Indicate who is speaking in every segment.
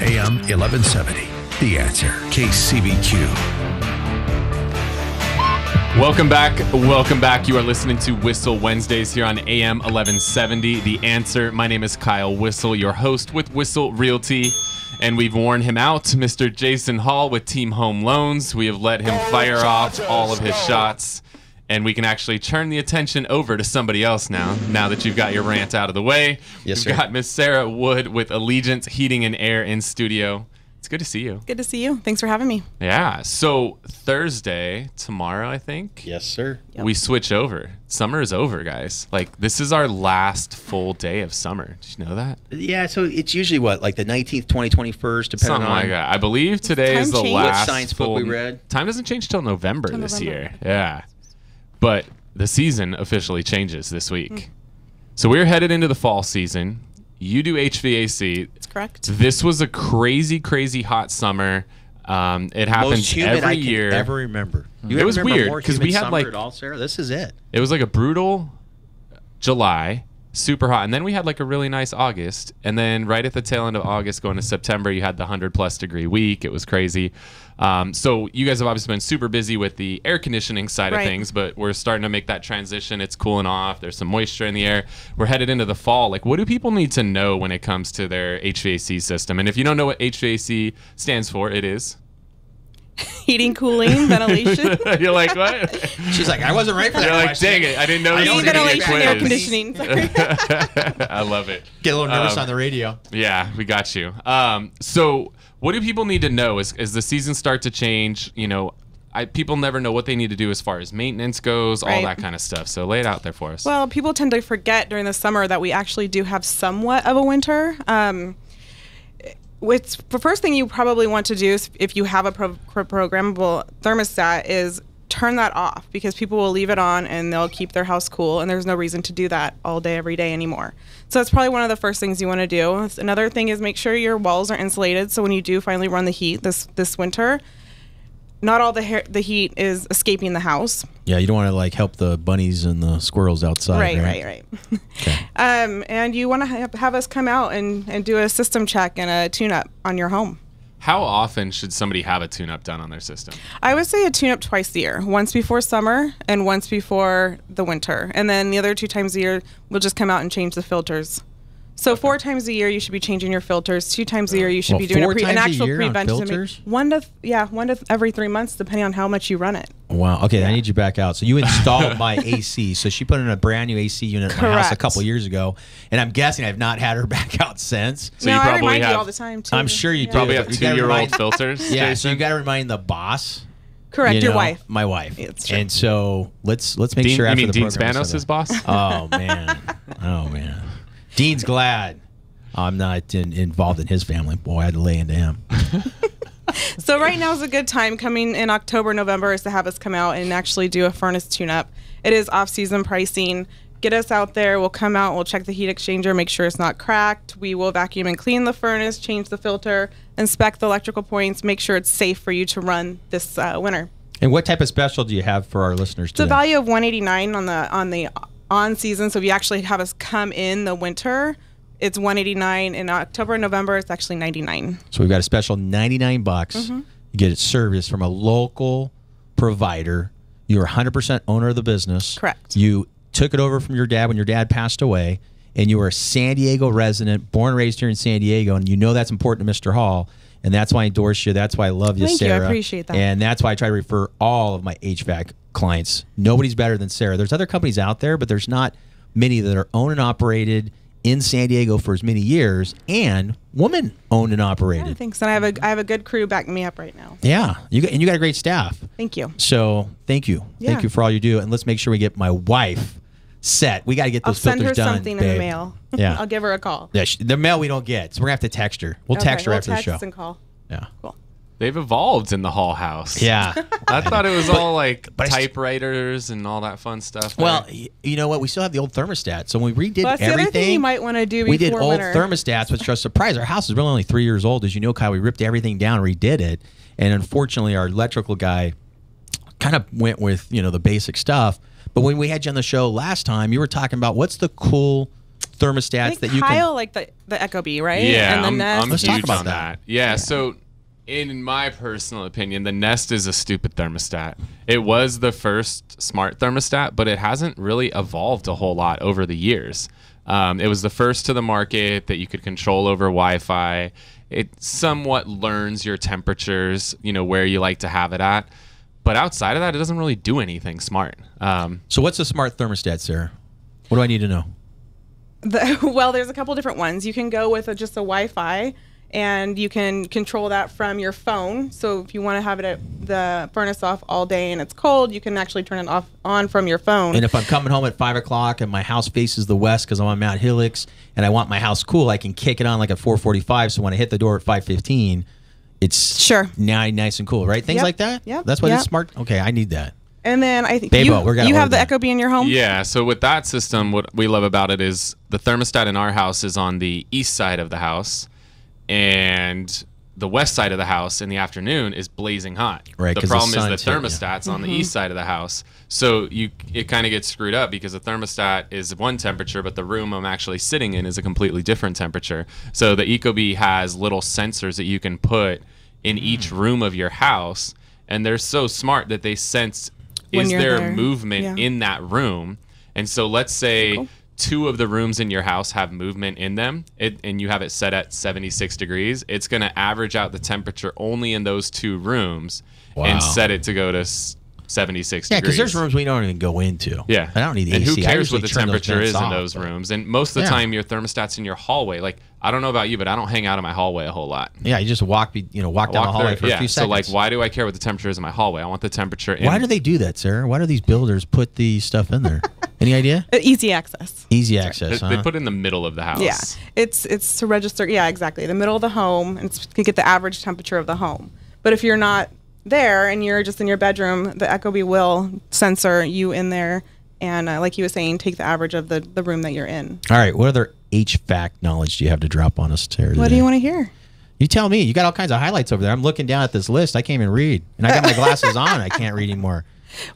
Speaker 1: AM 1170. The answer. KCBQ.
Speaker 2: Welcome back. Welcome back. You are listening to Whissel Wednesdays here on AM 1170. The answer. My name is Kyle Whissel, your host with Whissel Realty. And we've worn him out, Mr. Jason Hall with Team Home Loans. We have let him fire off all of his shots. And we can actually turn the attention over to somebody else now, now that you've got your rant out of the way.
Speaker 3: Yes,
Speaker 2: We've
Speaker 3: sir.
Speaker 2: got Miss Sarah Wood with Allegiance Heating and Air in studio. It's good to see you.
Speaker 4: Good to see you. Thanks for having me.
Speaker 2: Yeah. So Thursday, tomorrow, I think.
Speaker 3: Yes, sir.
Speaker 4: Yep.
Speaker 2: We switch over. Summer is over, guys. Like this is our last full day of summer. Did you know that?
Speaker 3: Yeah, so it's usually what, like the 19th, 20, 21st, depending
Speaker 2: Something
Speaker 3: on
Speaker 2: like that. I believe today is the
Speaker 4: change?
Speaker 2: last.
Speaker 3: What science book we read?
Speaker 2: Time doesn't change till November
Speaker 4: Till
Speaker 2: this
Speaker 4: November.
Speaker 2: year. Yeah, but the season officially changes this week.
Speaker 4: Mm.
Speaker 2: So we're headed into the fall season. You do HVAC.
Speaker 4: That's correct.
Speaker 2: This was a crazy, crazy hot summer. Um, it happens
Speaker 3: Most humid
Speaker 2: every
Speaker 3: I can
Speaker 2: year.
Speaker 3: ever remember. You
Speaker 2: It was
Speaker 3: remember
Speaker 2: weird, because we had, like-
Speaker 3: all, Sarah. This is it.
Speaker 2: It was like a brutal July, super hot, and then we had like a really nice August, and then right at the tail end of August, going to September, you had the hundred plus degree week. It was crazy. Um, so you guys have obviously been super busy with the air conditioning side of things, but we're starting to make that transition. It's cooling off. There's some moisture in the air. We're headed into the fall. Like, what do people need to know when it comes to their HVAC system? And if you don't know what HVAC stands for, it is.
Speaker 4: Heating, cooling, ventilation.
Speaker 2: You're like, what?
Speaker 3: She's like, I wasn't right for that
Speaker 2: You're like,
Speaker 3: question.
Speaker 2: dang it, I didn't know
Speaker 3: I
Speaker 2: this was
Speaker 3: need
Speaker 2: gonna be a
Speaker 4: ventilation, air conditioning. Sorry.
Speaker 2: I love it.
Speaker 3: Get a little nervous
Speaker 2: Um,
Speaker 3: on the radio.
Speaker 2: Yeah, we got you. Um, so, what do people need to know as, as the seasons start to change? You know, I, people never know what they need to do as far as maintenance goes, all that kind of stuff. So, lay it out there for us.
Speaker 4: well, people tend to forget during the summer that we actually do have somewhat of a winter. Um, which the first thing you probably want to do if you have a pro- programmable thermostat is turn that off because people will leave it on and they'll keep their house cool and there's no reason to do that all day every day anymore. So that's probably one of the first things you want to do. Another thing is make sure your walls are insulated. So when you do finally run the heat this this winter not all the hair, the heat is escaping the house
Speaker 5: Yeah, you don't want to like help the bunnies and the squirrels outside.
Speaker 4: right right right um, and you want to have, have us come out and, and do a system check and a tune up on your home
Speaker 2: How often should somebody have a tune up done on their system?
Speaker 4: I would say a tune up twice a year, once before summer and once before the winter. And then the other two times a year, we'll just come out and change the filters. So four times a year, you should be changing your filters. Two times a year, you should
Speaker 5: Well,
Speaker 4: be doing a pre- an
Speaker 5: times a
Speaker 4: actual
Speaker 5: year on
Speaker 4: preventive. ma-
Speaker 5: filters?
Speaker 4: One to yeah, one to every three months, depending on how much you run it.
Speaker 5: Wow. Okay, I need you back out. So you installed my AC. So she put in a brand new AC unit in my house a couple years ago, and I'm guessing I've not had her back out since.
Speaker 2: So
Speaker 4: no,
Speaker 2: you
Speaker 4: I
Speaker 2: probably
Speaker 4: remind
Speaker 2: have
Speaker 4: you all the time too.
Speaker 5: I'm sure you
Speaker 4: Yeah.
Speaker 2: probably have
Speaker 5: two-year-old
Speaker 2: filters.
Speaker 5: Yeah,
Speaker 2: Jason?
Speaker 5: so you got to remind the boss.
Speaker 4: Correct,
Speaker 5: you
Speaker 4: your
Speaker 5: know,
Speaker 4: wife.
Speaker 5: my wife.
Speaker 4: It's true.
Speaker 5: and so let's let's make
Speaker 2: Dean,
Speaker 5: sure
Speaker 2: you
Speaker 5: after
Speaker 2: mean
Speaker 5: the
Speaker 2: Dean
Speaker 5: program
Speaker 2: Spanos'
Speaker 5: set
Speaker 2: his boss?
Speaker 5: Oh man, oh man. Dean's glad I'm not in, involved in his family. Boy, I had to lay into him.
Speaker 4: So right now is a good time. Coming in October, November is to have us come out and actually do a furnace tune-up. It is off-season pricing. Get us out there. We'll come out. We'll check the heat exchanger, make sure it's not cracked. We will vacuum and clean the furnace, change the filter, inspect the electrical points, make sure it's safe for you to run this uh, winter.
Speaker 5: And what type of special do you have for our listeners
Speaker 4: It's a value of 189 on the on the on season. So if you actually have us come in the winter, it's 189. In October and November, it's actually 99.
Speaker 5: So we've got a special 99 bucks.
Speaker 4: Mm-hmm.
Speaker 5: You get it serviced from a local provider. You're 100% owner of the business.
Speaker 4: Correct.
Speaker 5: You took it over from your dad when your dad passed away, and you were a San Diego resident, born and raised here in San Diego, and you know that's important to Mr. Hall. And that's why I endorse you. That's why I love you,
Speaker 4: Thank you. I appreciate that.
Speaker 5: And that's why I try to refer all of my HVAC clients. Nobody's better than Sarah. There's other companies out there, but there's not many that are owned and operated in San Diego for as many years and woman owned and operated.
Speaker 4: Yeah, thanks. And I have a I have a good crew backing me up right now.
Speaker 5: Yeah, you got and you got a great staff.
Speaker 4: Thank you.
Speaker 5: So thank you,
Speaker 4: Yeah.
Speaker 5: thank you for all you do, and let's make sure we get my wife set. We got to get those
Speaker 4: I'll
Speaker 5: those
Speaker 4: send her
Speaker 5: filters done.
Speaker 4: something in the mail.
Speaker 5: Yeah.
Speaker 4: I'll give her a call.
Speaker 5: Yeah, sh- the mail we don't get, so we're gonna have to text her. We'll
Speaker 4: Okay,
Speaker 5: text her
Speaker 4: we'll
Speaker 5: after
Speaker 4: text
Speaker 5: the show.
Speaker 4: and call.
Speaker 5: Yeah,
Speaker 4: Cool.
Speaker 2: They've evolved in the Hall House.
Speaker 5: yeah.
Speaker 2: I thought it was all like
Speaker 5: but
Speaker 2: typewriters and all that fun stuff.
Speaker 5: well,
Speaker 2: there.
Speaker 5: y- you know what? We still have the old thermostat, so when we redid
Speaker 4: Well, that's the
Speaker 5: everything,
Speaker 4: other thing you might want to do before
Speaker 5: we did old
Speaker 4: winter.
Speaker 5: thermostats, which are a surprise. Our house is really only three years old, as you know, Kyle. We ripped everything down, redid it, and unfortunately, our electrical guy kind of went with you know the basic stuff. But when we had you on the show last time, you were talking about what's the cool thermostats
Speaker 4: I think
Speaker 5: that you
Speaker 4: Kyle
Speaker 5: can?
Speaker 4: like the the Ecobee, right?
Speaker 2: Yeah,
Speaker 4: and the
Speaker 2: I'm,
Speaker 4: Nest.
Speaker 2: I'm
Speaker 5: Let's talk about
Speaker 2: on
Speaker 5: that.
Speaker 2: that. Yeah, so in my personal opinion, the Nest is a stupid thermostat. It was the first smart thermostat, but it hasn't really evolved a whole lot over the years. Um, it was the first to the market that you could control over Wi-Fi. It somewhat learns your temperatures, you know, where you like to have it at. But outside of that, it doesn't really do anything smart. Um,
Speaker 5: So what's a smart thermostat, Sarah? What do I need to know?
Speaker 4: The, well, there's a couple different ones. You can go with a, just a Wi-Fi, and you can control that from your phone. So if you want to have it at the furnace off all day and it's cold, you can actually turn it off on from your phone.
Speaker 5: And if I'm coming home at five o'clock and my house faces the west because I'm on Mount Helix and I want my house cool, I can kick it on like at 4:45. So when I hit the door at 5:15, it's
Speaker 4: Sure.
Speaker 5: now nice and cool, right? Things
Speaker 4: Yep.
Speaker 5: like that.
Speaker 4: Yeah,
Speaker 5: That's why
Speaker 4: Yep.
Speaker 5: it's smart. Okay, I need that.
Speaker 4: And then I think
Speaker 5: Babo,
Speaker 4: you, uh,
Speaker 5: we're gonna
Speaker 4: you have the
Speaker 5: Echo
Speaker 4: Ecobee in your home.
Speaker 2: Yeah, so with that system, what we love about it is the thermostat in our house is on the east side of the house, and the west side of the house in the afternoon is blazing hot.
Speaker 5: Right,
Speaker 2: the problem is the
Speaker 5: hitting you.
Speaker 2: thermostat's on the
Speaker 4: Mm-hmm.
Speaker 2: east side of the house, so you it kind of gets screwed up because the thermostat is one temperature, but the room I'm actually sitting in is a completely different temperature. So the Ecobee has little sensors that you can put in each
Speaker 4: Mm.
Speaker 2: room of your house, and they're so smart that they sense
Speaker 4: When
Speaker 2: is there
Speaker 4: there.
Speaker 2: movement
Speaker 4: Yeah.
Speaker 2: in that room. And so let's say
Speaker 4: Cool.
Speaker 2: Two of the rooms in your house have movement in them it, and you have it set at 76 degrees, it's going to average out the temperature only in those two rooms
Speaker 5: Wow.
Speaker 2: and set it to go to 76
Speaker 5: Yeah, because there's rooms we don't even go into.
Speaker 2: Yeah.
Speaker 5: I don't need
Speaker 2: And
Speaker 5: AC.
Speaker 2: who cares what the temperature is in those
Speaker 5: but-
Speaker 2: rooms? And most of the
Speaker 5: Yeah.
Speaker 2: time, your thermostat's in your hallway. Like, I don't know about you, but I don't hang out in my hallway a whole lot.
Speaker 5: Yeah, you just walk, you know, walk down the
Speaker 2: Walk
Speaker 5: hallway
Speaker 2: there-
Speaker 5: for
Speaker 2: yeah.
Speaker 5: a few
Speaker 2: so,
Speaker 5: seconds.
Speaker 2: like, why do I care what the temperature is in my hallway? I want the temperature in.
Speaker 5: Why do they do that, Sarah? Why do these builders put the stuff in there? Any idea?
Speaker 4: Uh, Easy access.
Speaker 5: Easy
Speaker 2: They,
Speaker 5: access,
Speaker 2: they
Speaker 5: huh?
Speaker 2: put it in the middle of the house.
Speaker 4: Yeah, it's it's to register. Yeah, exactly. The middle of the home, and it's to get the average temperature of the home. But if you're not there and you're just in your bedroom, the Echo Ecobee will sensor you in there, and uh, like you were saying, take the average of the the room that you're in.
Speaker 5: All right, what other HVAC knowledge do you have to drop on us, Sarah?
Speaker 4: What do you want to hear?
Speaker 5: You tell me. You got all kinds of highlights over there. I'm looking down at this list. I can't even read, and I got my glasses on. I can't read anymore.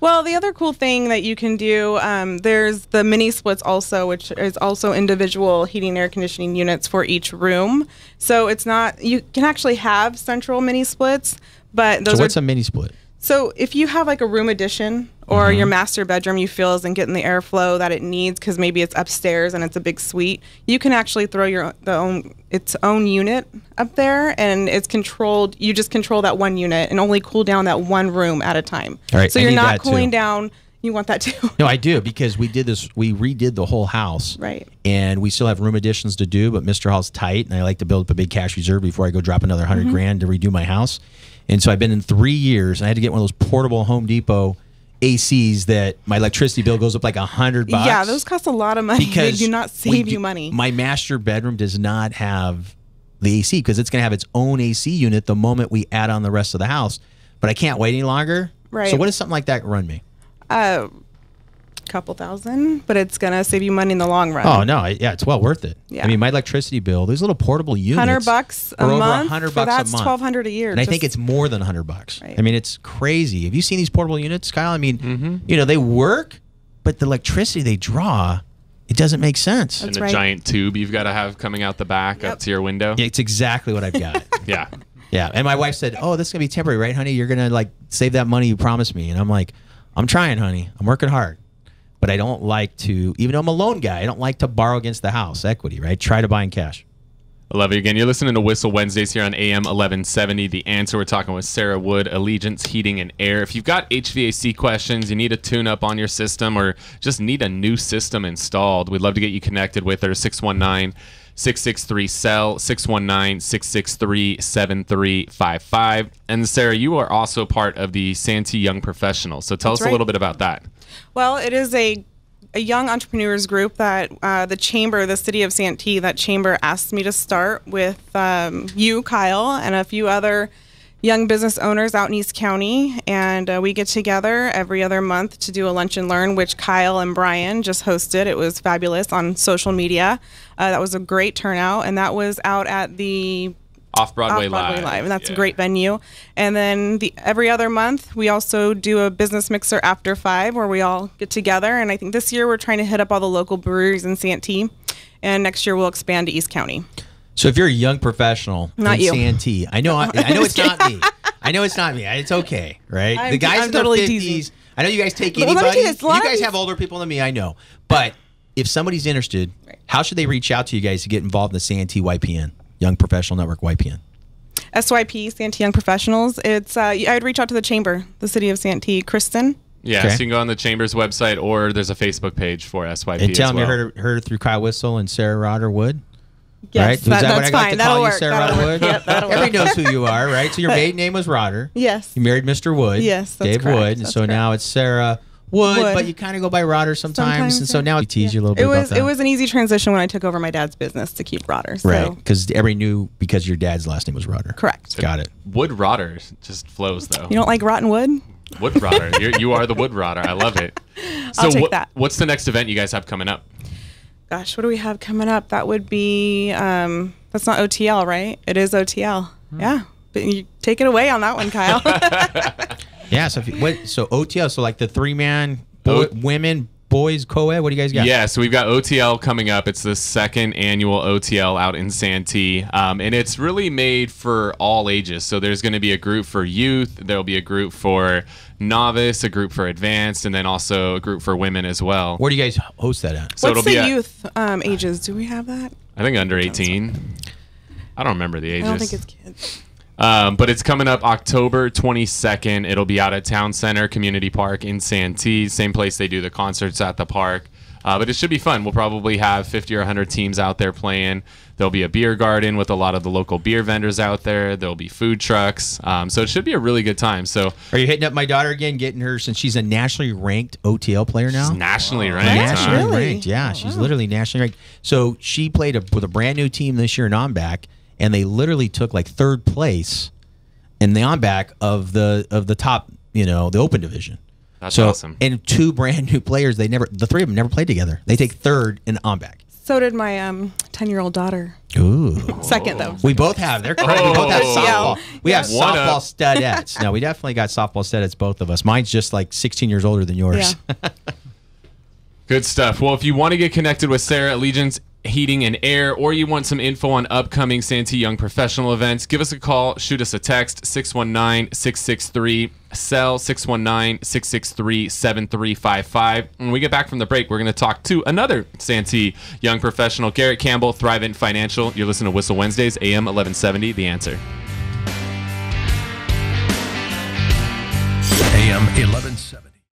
Speaker 4: Well, the other cool thing that you can do, um, there's the mini splits also, which is also individual heating and air conditioning units for each room. So it's not you can actually have central mini splits, but those
Speaker 5: so
Speaker 4: are
Speaker 5: what's a mini split?
Speaker 4: So if you have like a room addition or your master bedroom you feel isn't getting the airflow that it needs because maybe it's upstairs and it's a big suite, you can actually throw your the own its own unit up there and it's controlled. You just control that one unit and only cool down that one room at a time.
Speaker 5: All right,
Speaker 4: so
Speaker 5: I
Speaker 4: you're not
Speaker 5: that too.
Speaker 4: cooling down. You want that too.
Speaker 5: No, I do because we did this. We redid the whole house,
Speaker 4: Right.
Speaker 5: And we still have room additions to do, but Mr. Hall's tight, and I like to build up a big cash reserve before I go drop another 100
Speaker 4: Mm-hmm.
Speaker 5: grand to redo my house. And so I've been in three years, and I had to get one of those portable Home Depot ACs that my electricity bill goes up like a hundred bucks.
Speaker 4: yeah, those cost a lot of money.
Speaker 5: because
Speaker 4: they do not save
Speaker 5: do-
Speaker 4: you money.
Speaker 5: My master bedroom does not have the AC because it's going to have its own AC unit the moment we add on the rest of the house. But I can't wait any longer.
Speaker 4: Right.
Speaker 5: So what does something like that run me?
Speaker 4: uh, couple thousand, but it's gonna save you money in the long run.
Speaker 5: Oh no, yeah, it's well worth it.
Speaker 4: Yeah.
Speaker 5: I mean, my electricity bill, these little portable units,
Speaker 4: Hundred bucks a
Speaker 5: are over
Speaker 4: month.
Speaker 5: hundred bucks
Speaker 4: that's
Speaker 5: a month.
Speaker 4: twelve hundred a year.
Speaker 5: and I think it's more than hundred bucks.
Speaker 4: Right.
Speaker 5: I mean, it's crazy. Have you seen these portable units, Kyle? I mean,
Speaker 2: Mm-hmm.
Speaker 5: you know, they work, but the electricity they draw, it doesn't make sense.
Speaker 2: And
Speaker 4: That's
Speaker 2: the
Speaker 4: right.
Speaker 2: giant tube you've got to have coming out the back up to your window.
Speaker 5: Yeah, it's exactly what I've got.
Speaker 2: Yeah.
Speaker 5: yeah, and my wife said, "Oh, this is gonna be temporary, right, honey? You're gonna like save that money you promised me." And I'm like, "I'm trying, honey. I'm working hard." But I don't like to, even though I'm a loan guy, I don't like to borrow against the house equity, right? Try to buy in cash.
Speaker 2: I love you again. You're listening to Whissel Wednesdays here on AM 1170. The answer we're talking with Sarah Wood, Allegiance Heating and Air. If you've got HVAC questions, you need a tune up on your system, or just need a new system installed, we'd love to get you connected with her. 619 663 CELL, 619 663 7355. And Sarah, you are also part of the Santee Young Professionals. So tell
Speaker 4: That's
Speaker 2: us a little bit about that.
Speaker 4: Well, it is a a young entrepreneurs group that uh, the chamber, the city of Santee, that chamber asked me to start with um, you, Kyle, and a few other young business owners out in East County, and uh, we get together every other month to do a lunch and learn, which Kyle and Brian just hosted. It was fabulous on social media. Uh, that was a great turnout, and that was out at the
Speaker 2: Off Broadway,
Speaker 4: off Broadway
Speaker 2: Live.
Speaker 4: Live, and that's
Speaker 2: Yeah.
Speaker 4: a great venue. And then the every other month, we also do a business mixer after five, where we all get together. And I think this year we're trying to hit up all the local breweries in Santee. and next year we'll expand to East County.
Speaker 5: So if you're a young professional
Speaker 4: Not
Speaker 5: in
Speaker 4: you.
Speaker 5: Santee, I know I, I know it's not me. I know it's not me. It's okay, right?
Speaker 4: I'm
Speaker 5: the guys
Speaker 4: I'm
Speaker 5: in
Speaker 4: totally
Speaker 5: their
Speaker 4: teasing.
Speaker 5: fifties. I know you guys take
Speaker 4: But let me tell
Speaker 5: anybody.
Speaker 4: you this, a lot
Speaker 5: You guys have older people than me. I know, but if somebody's interested, how should they reach out to you guys to get involved in the Santee YPN, Young Professional Network YPN?
Speaker 4: SYP, Santee Young Professionals. It's uh, I would reach out to the chamber, the city of Santee, Kristen.
Speaker 2: Yeah,
Speaker 5: Okay.
Speaker 2: so you can go on the Chamber's website or there's a Facebook page for SYP.
Speaker 5: And tell
Speaker 2: as
Speaker 5: them
Speaker 2: well.
Speaker 5: you heard, heard it through Kyle Whissel and Sarah Roder Wood.
Speaker 4: Yes,
Speaker 5: right?
Speaker 4: that-
Speaker 5: Was that what
Speaker 4: that's
Speaker 5: I got
Speaker 4: fine.
Speaker 5: to
Speaker 4: That'll
Speaker 5: call you,
Speaker 4: work.
Speaker 5: Sarah
Speaker 4: That'll
Speaker 5: Roder
Speaker 4: work.
Speaker 5: Wood?
Speaker 4: Yep, that'll
Speaker 5: Everybody knows who you are, right? So your maiden name was Roder.
Speaker 4: Yes.
Speaker 5: You married Mr. Wood.
Speaker 4: Yes, that's
Speaker 5: Dave
Speaker 4: correct.
Speaker 5: Wood. And
Speaker 4: That's
Speaker 5: so now it's Sarah Wood,
Speaker 4: Wood.
Speaker 5: but you kind of go by Roder sometimes.
Speaker 4: Sometimes,
Speaker 5: and so now we tease you a little bit
Speaker 4: It was
Speaker 5: about that.
Speaker 4: it was an easy transition when I took over my dad's business to keep Roder. So.
Speaker 5: right because everybody knew because your dad's last name was Roder.
Speaker 4: Correct.
Speaker 5: Got it.
Speaker 2: Wood rotter just flows though.
Speaker 4: You don't like rotten wood?
Speaker 2: wood rotter. You're, you are the wood rotter. I love it. So
Speaker 4: I'll take
Speaker 2: what-
Speaker 4: that.
Speaker 2: What's the next event you guys have coming up?
Speaker 4: Gosh, what do we have coming up? That would be um, that's not OTL, right? It is OTL.
Speaker 5: Hmm.
Speaker 4: Yeah. But you take it away on that one, Kyle.
Speaker 5: Yeah. So if you, what? So OTL. So like the three man boy,
Speaker 2: O-
Speaker 5: women boys co-ed. What do you guys got?
Speaker 2: Yeah, so we've got OTL coming up. It's the second annual OTL out in Santee, um, and it's really made for all ages. So there's going to be a group for youth, there'll be a group for novice, a group for advanced, and then also a group for women as well.
Speaker 5: Where do you guys host that at?
Speaker 2: So
Speaker 4: What's
Speaker 2: it'll
Speaker 4: the
Speaker 2: be at-
Speaker 4: youth um, ages? Do we have that?
Speaker 2: I think under 18. I don't remember the
Speaker 4: I
Speaker 2: ages.
Speaker 4: don't think it's kids.
Speaker 2: Um, but it's coming up October 22nd. It'll be out at Town Center Community Park in Santee, same place they do the concerts at the park. Uh, but it should be fun. We'll probably have 50 or 100 teams out there playing. There'll be a beer garden with a lot of the local beer vendors out there. There'll be food trucks. Um, so it should be a really good time. So
Speaker 5: Are you hitting up my daughter again, getting her since she's a nationally ranked OTL player now?
Speaker 2: it's nationally ranked. huh?
Speaker 5: nationally
Speaker 4: Really?
Speaker 5: ranked. Yeah, she's literally nationally ranked. So she played a, with a brand new team this year in OMBAC, and they literally took like third place in the OMBAC of the of the top, you know, the Open division.
Speaker 2: That's
Speaker 5: so,
Speaker 2: awesome.
Speaker 5: And two brand new players. They never, the three of them never played together. They take third in OMBAC.
Speaker 4: So did my um, ten-year-old daughter.
Speaker 5: Ooh.
Speaker 4: Second though.
Speaker 5: We both have. They're correct. We both have
Speaker 2: Oh.
Speaker 5: softball. We have
Speaker 2: One
Speaker 5: softball
Speaker 2: up.
Speaker 5: studettes. No, we definitely got softball studettes, both of us. Mine's just like 16 years older than yours.
Speaker 4: Yeah.
Speaker 2: Good stuff. Well, if you want to get connected with Sarah at Allegiance Heating and Air, or you want some info on upcoming Santee Young professional events, give us a call, shoot us a text, 619 663 cell 619 663 7355. When we get back from the break, we're going to talk to another Santee Young professional, Garret Campbell, Thrivent Financial. You're listening to Whissel Wednesdays, AM 1170, The Answer.
Speaker 1: AM 1170.